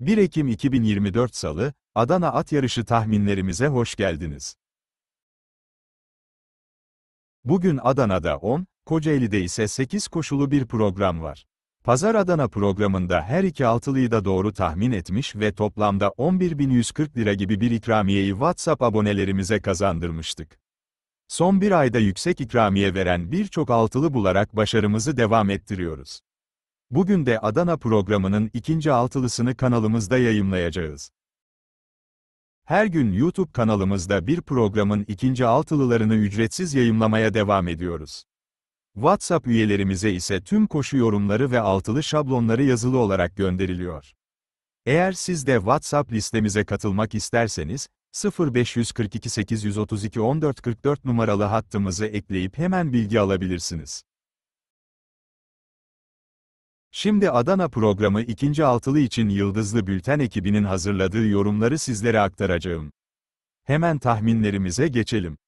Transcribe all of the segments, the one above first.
1 Ekim 2024 Salı, Adana At Yarışı tahminlerimize hoş geldiniz. Bugün Adana'da 10, Kocaeli'de ise 8 koşulu bir program var. Pazar Adana programında her iki altılıyı da doğru tahmin etmiş ve toplamda 11.140 lira gibi bir ikramiyeyi WhatsApp abonelerimize kazandırmıştık. Son bir ayda yüksek ikramiye veren birçok altılı bularak başarımızı devam ettiriyoruz. Bugün de Adana programının ikinci altılısını kanalımızda yayımlayacağız. Her gün YouTube kanalımızda bir programın ikinci altılılarını ücretsiz yayımlamaya devam ediyoruz. WhatsApp üyelerimize ise tüm koşu yorumları ve altılı şablonları yazılı olarak gönderiliyor. Eğer siz de WhatsApp listemize katılmak isterseniz, 0542 832 1444 numaralı hattımızı ekleyip hemen bilgi alabilirsiniz. Şimdi Adana programı ikinci altılı için Yıldızlı Bülten ekibinin hazırladığı yorumları sizlere aktaracağım. Hemen tahminlerimize geçelim.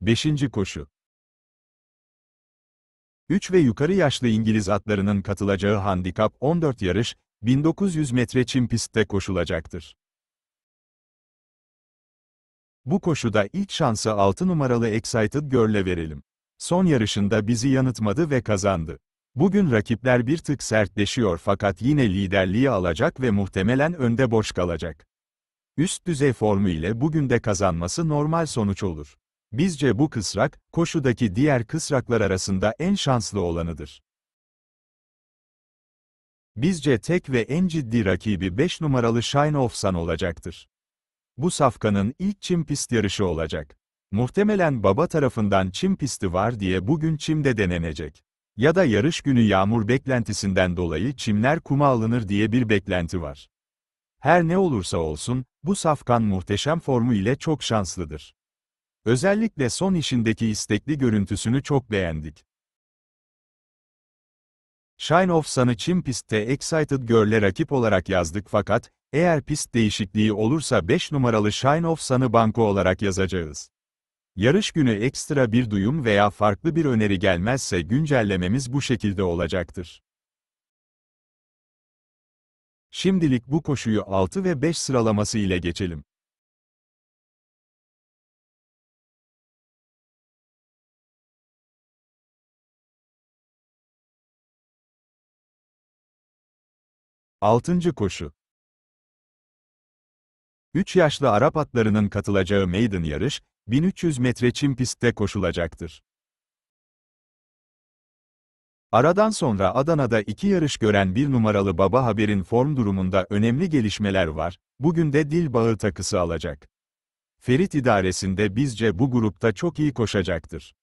Beşinci koşu 3 ve yukarı yaşlı İngiliz atlarının katılacağı handikap 14 yarış, 1900 metre çim pistte koşulacaktır. Bu koşuda ilk şansı 6 numaralı Excited Girl'e verelim. Son yarışında bizi yanıtmadı ve kazandı. Bugün rakipler bir tık sertleşiyor fakat yine liderliği alacak ve muhtemelen önde boş kalacak. Üst düzey formu ile bugün de kazanması normal sonuç olur. Bizce bu kısrak, koşudaki diğer kısraklar arasında en şanslı olanıdır. Bizce tek ve en ciddi rakibi 5 numaralı Shine of Sun olacaktır. Bu safkanın ilk çim pist yarışı olacak. Muhtemelen baba tarafından çim pisti var diye bugün çimde denenecek. Ya da yarış günü yağmur beklentisinden dolayı çimler kuma alınır diye bir beklenti var. Her ne olursa olsun, bu safkan muhteşem formu ile çok şanslıdır. Özellikle son işindeki istekli görüntüsünü çok beğendik. Shine of Sun'ı çim pistte Excited Girl'e rakip olarak yazdık fakat, eğer pist değişikliği olursa 5 numaralı Shine of Sun'ı banko olarak yazacağız. Yarış günü ekstra bir duyum veya farklı bir öneri gelmezse güncellememiz bu şekilde olacaktır. Şimdilik bu koşuyu 6 ve 5 sıralaması ile geçelim. Altıncı koşu 3 yaşlı Arap atlarının katılacağı maiden yarış, 1300 metre çim pistte koşulacaktır. Aradan sonra Adana'da iki yarış gören bir numaralı Baba Haber'in form durumunda önemli gelişmeler var, bugün de dil bağı takısı alacak. Ferit idaresinde bizce bu grupta çok iyi koşacaktır.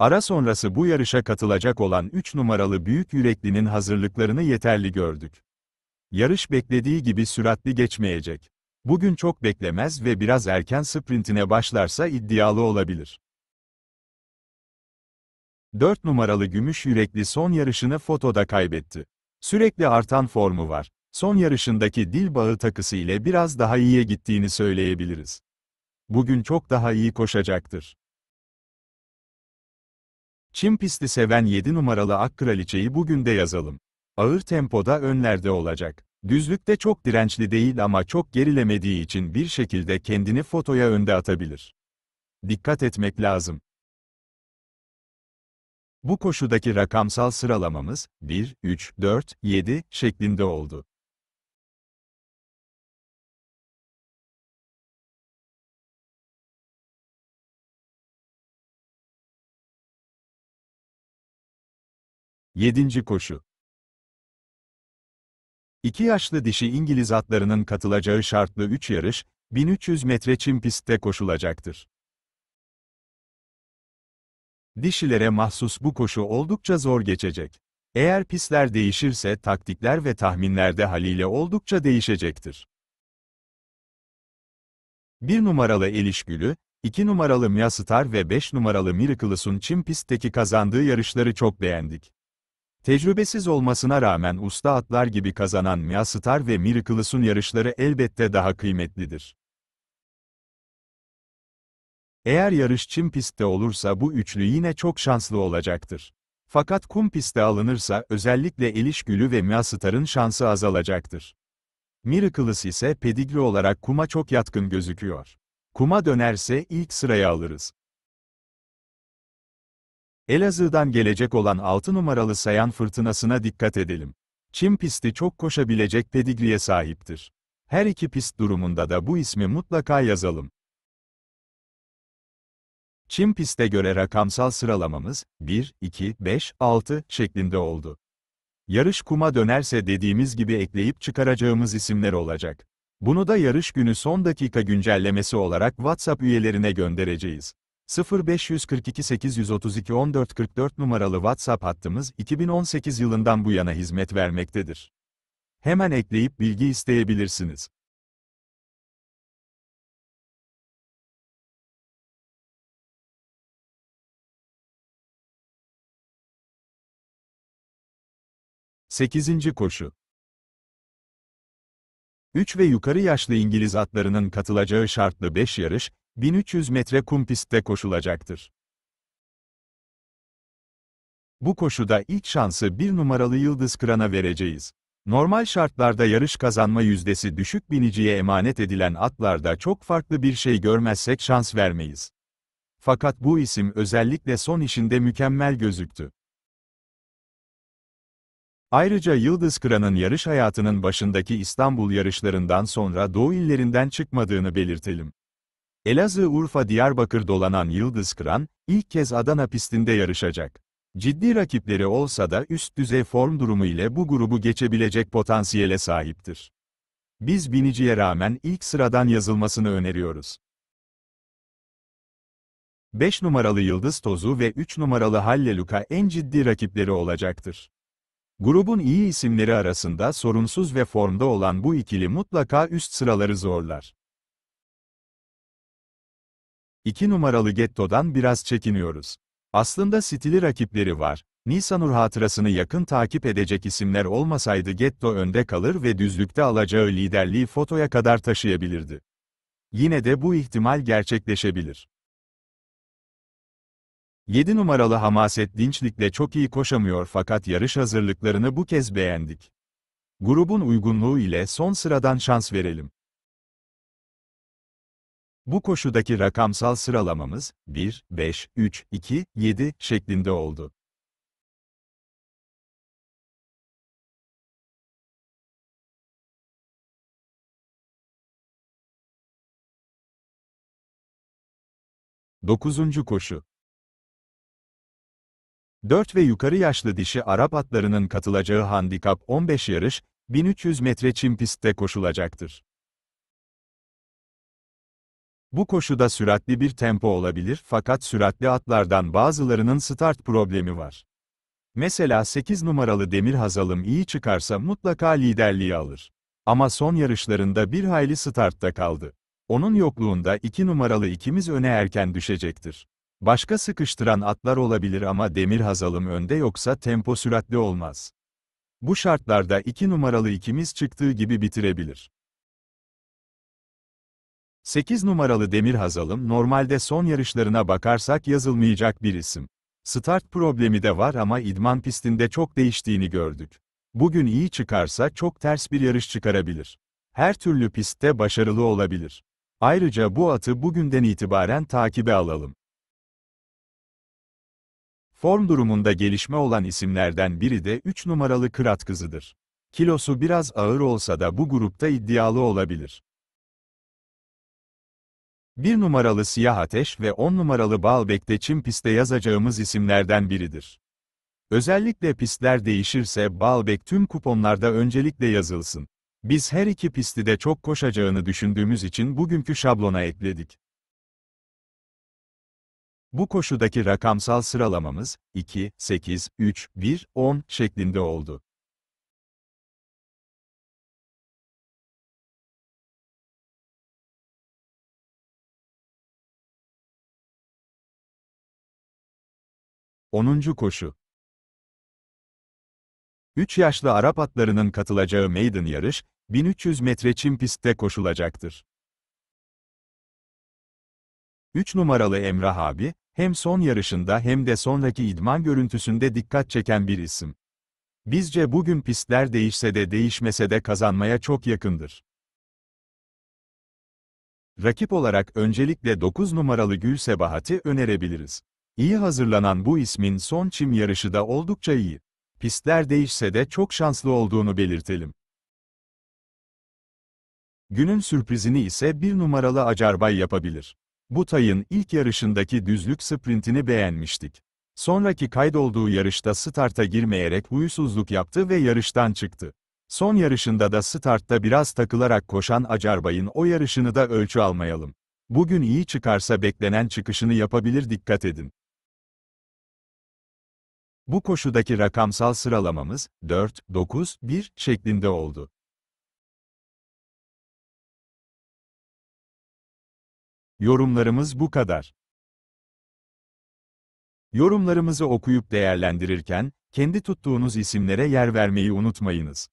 Ara sonrası bu yarışa katılacak olan 3 numaralı Büyük Yürekli'nin hazırlıklarını yeterli gördük. Yarış beklediği gibi süratli geçmeyecek. Bugün çok beklemez ve biraz erken sprintine başlarsa iddialı olabilir. 4 numaralı Gümüş Yürekli son yarışını fotoda kaybetti. Sürekli artan formu var. Son yarışındaki dil bağı takısı ile biraz daha iyiye gittiğini söyleyebiliriz. Bugün çok daha iyi koşacaktır. Çim pisti seven 7 numaralı Ak Kraliçeyi bugün de yazalım. Ağır tempoda önlerde olacak. Düzlükte çok dirençli değil ama çok gerilemediği için bir şekilde kendini fotoya önde atabilir. Dikkat etmek lazım. Bu koşudaki rakamsal sıralamamız 1, 3, 4, 7 şeklinde oldu. Yedinci koşu. İki yaşlı dişi İngiliz atlarının katılacağı şartlı 3 yarış, 1300 metre çim pistte koşulacaktır. Dişilere mahsus bu koşu oldukça zor geçecek. Eğer pistler değişirse taktikler ve tahminler de haliyle oldukça değişecektir. 1 numaralı Elişgülü, 2 numaralı Mia Star ve 5 numaralı Miracle'ın çim pistteki kazandığı yarışları çok beğendik. Tecrübesiz olmasına rağmen usta atlar gibi kazanan Mia Star ve Miracle'ın yarışları elbette daha kıymetlidir. Eğer yarış çim pistte olursa bu üçlü yine çok şanslı olacaktır. Fakat kum pistte alınırsa özellikle Eliş Gülü ve Mia Star'ın şansı azalacaktır. Miracles ise pedigri olarak kuma çok yatkın gözüküyor. Kuma dönerse ilk sıraya alırız. Elazığ'dan gelecek olan 6 numaralı sayan fırtınasına dikkat edelim. Çim pisti çok koşabilecek pedigriye sahiptir. Her iki pist durumunda da bu ismi mutlaka yazalım. Çim piste göre rakamsal sıralamamız 1, 2, 5, 6 şeklinde oldu. Yarış kuma dönerse dediğimiz gibi ekleyip çıkaracağımız isimler olacak. Bunu da yarış günü son dakika güncellemesi olarak WhatsApp üyelerine göndereceğiz. 0542 832 1444 numaralı WhatsApp hattımız 2018 yılından bu yana hizmet vermektedir. Hemen ekleyip bilgi isteyebilirsiniz. Sekizinci koşu 3 ve yukarı yaşlı İngiliz atlarının katılacağı şartlı 5 yarış, 1300 metre kum pistte koşulacaktır. Bu koşuda ilk şansı bir numaralı Yıldız Kıran'a vereceğiz. Normal şartlarda yarış kazanma yüzdesi düşük biniciye emanet edilen atlarda çok farklı bir şey görmezsek şans vermeyiz. Fakat bu isim özellikle son işinde mükemmel gözüktü. Ayrıca Yıldız Kıran'ın yarış hayatının başındaki İstanbul yarışlarından sonra Doğu illerinden çıkmadığını belirtelim. Elazığ-Urfa-Diyarbakır dolanan Yıldız Kıran, ilk kez Adana pistinde yarışacak. Ciddi rakipleri olsa da üst düzey form durumu ile bu grubu geçebilecek potansiyele sahiptir. Biz biniciye rağmen ilk sıradan yazılmasını öneriyoruz. 5 numaralı Yıldız Tozu ve 3 numaralı Halleluka en ciddi rakipleri olacaktır. Grubun iyi isimleri arasında sorunsuz ve formda olan bu ikili mutlaka üst sıraları zorlar. 2 numaralı Getto'dan biraz çekiniyoruz. Aslında stili rakipleri var. Nisanur hatırasını yakın takip edecek isimler olmasaydı Getto önde kalır ve düzlükte alacağı liderliği fotoya kadar taşıyabilirdi. Yine de bu ihtimal gerçekleşebilir. 7 numaralı Hamaset Dinçlik'le çok iyi koşamıyor fakat yarış hazırlıklarını bu kez beğendik. Grubun uygunluğu ile son sıradan şans verelim. Bu koşudaki rakamsal sıralamamız 1, 5, 3, 2, 7 şeklinde oldu. Dokuzuncu koşu 4 ve yukarı yaşlı dişi Arap atlarının katılacağı handikap 15 yarış, 1300 metre çim pistte koşulacaktır. Bu koşuda süratli bir tempo olabilir fakat süratli atlardan bazılarının start problemi var. Mesela 8 numaralı Demir Hazalım iyi çıkarsa mutlaka liderliği alır. Ama son yarışlarında bir hayli startta kaldı. Onun yokluğunda 2 numaralı ikimiz öne erken düşecektir. Başka sıkıştıran atlar olabilir ama Demir Hazalım önde yoksa tempo süratli olmaz. Bu şartlarda 2 numaralı ikimiz çıktığı gibi bitirebilir. 8 numaralı Demir Hazalım normalde son yarışlarına bakarsak yazılmayacak bir isim. Start problemi de var ama idman pistinde çok değiştiğini gördük. Bugün iyi çıkarsa çok ters bir yarış çıkarabilir. Her türlü pistte başarılı olabilir. Ayrıca bu atı bugünden itibaren takibe alalım. Form durumunda gelişme olan isimlerden biri de 3 numaralı Kırat kızıdır. Kilosu biraz ağır olsa da bu grupta iddialı olabilir. 1 numaralı Siyah Ateş ve 10 numaralı Balbek'te çim pistte yazacağımız isimlerden biridir. Özellikle pistler değişirse Balbek tüm kuponlarda öncelikle yazılsın. Biz her iki pisti de çok koşacağını düşündüğümüz için bugünkü şablona ekledik. Bu koşudaki rakamsal sıralamamız 2, 8, 3, 1, 10 şeklinde oldu. Onuncu koşu 3 yaşlı Arap atlarının katılacağı maiden yarış, 1300 metre çim pistte koşulacaktır. 3 numaralı Emrah abi, hem son yarışında hem de sonraki idman görüntüsünde dikkat çeken bir isim. Bizce bugün pistler değişse de değişmese de kazanmaya çok yakındır. Rakip olarak öncelikle 9 numaralı Gül Sebahat'i önerebiliriz. İyi hazırlanan bu ismin son çim yarışı da oldukça iyi. Pistler değişse de çok şanslı olduğunu belirtelim. Günün sürprizini ise bir numaralı Acarbay yapabilir. Bu tayın ilk yarışındaki düzlük sprintini beğenmiştik. Sonraki kaydolduğu yarışta starta girmeyerek huysuzluk yaptı ve yarıştan çıktı. Son yarışında da startta biraz takılarak koşan Acarbay'ın o yarışını da ölçü almayalım. Bugün iyi çıkarsa beklenen çıkışını yapabilir dikkat edin. Bu koşudaki rakamsal sıralamamız 4, 9, 1 şeklinde oldu. Yorumlarımız bu kadar. Yorumlarımızı okuyup değerlendirirken, kendi tuttuğunuz isimlere yer vermeyi unutmayınız.